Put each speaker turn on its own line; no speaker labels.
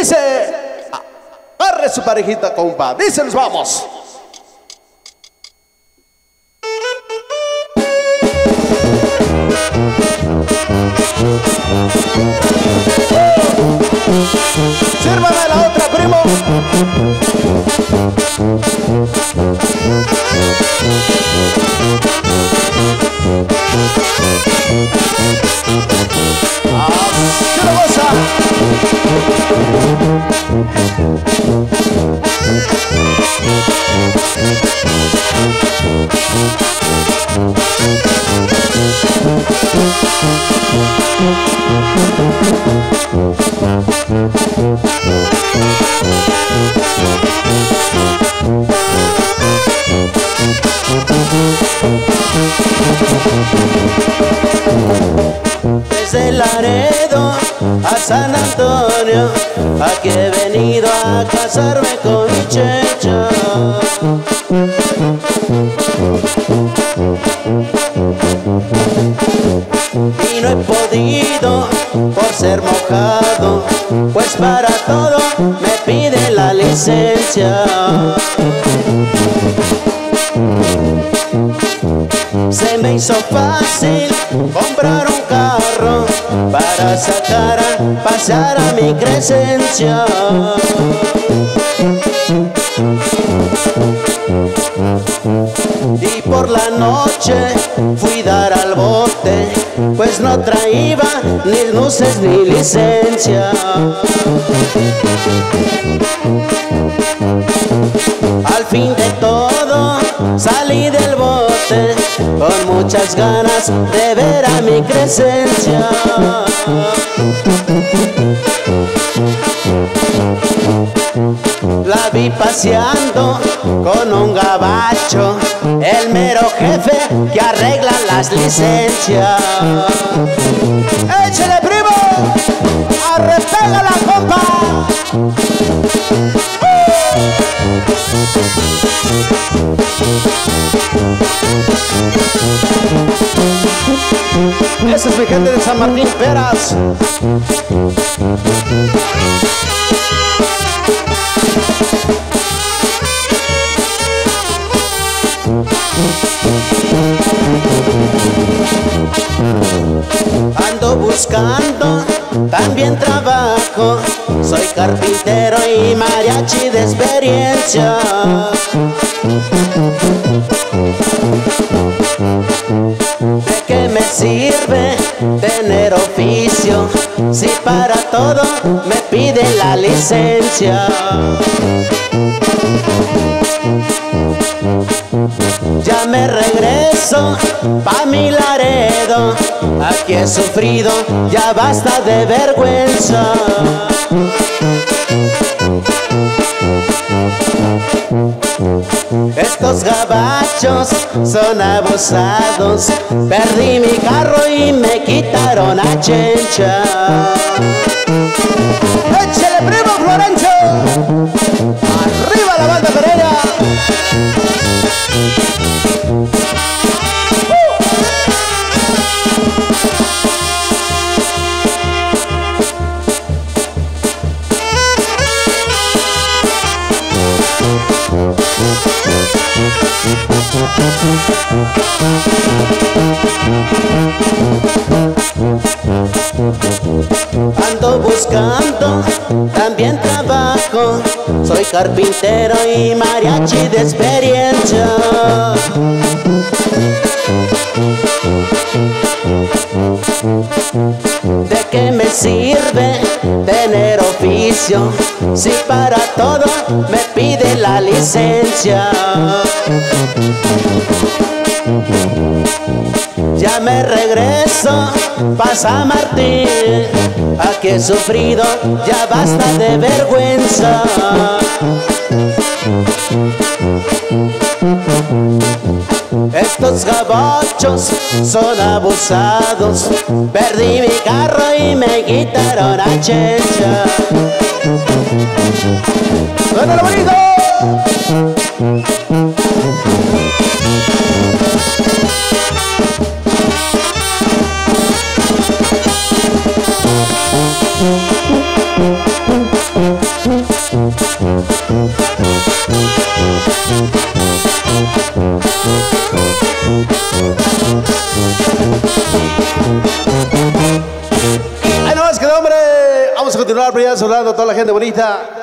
dice, agarre su parejita, compa. Dice, nos vamos.
A San Antonio, aquí he venido a casarme con mi checha. Y no he podido por ser mojado, pues para todo me pide la licencia. Se me hizo fácil comprar un carro para sacar a pasear a mi crecencia. Y por la noche fui dar al bote, pues no traía ni luces ni licencia. Al fin de todo salí del bote con muchas ganas de ver a mi crecencia. La vi paseando con un gabacho, el mero jefe que arregla las licencias.
¡Échale, primo! ¡Arrepega la Esa es mi gente de San Martín Peras.
Ando buscando también trabajo, soy carpintero y mariachi de experiencia. ¿De qué me sirve tener oficio si para todo me pide la licencia? Ya me regreso pa' mi Laredo, aquí he sufrido, ya basta de vergüenza. Estos gabachos son abusados, perdí mi carro y me quitaron a chencha. Ando buscando también trabajo, soy carpintero y mariachi de experiencia. ¿De qué me sirve tener oficio si para todo me pide la licencia? Ya me regreso, pasa Martín, aquí he sufrido, ya basta de vergüenza. Estos gabachos son abusados, perdí mi carro y me quitaron a chencha.
Ahí nomás quedó, hombre. Vamos a continuar, ya saludando a toda la gente bonita.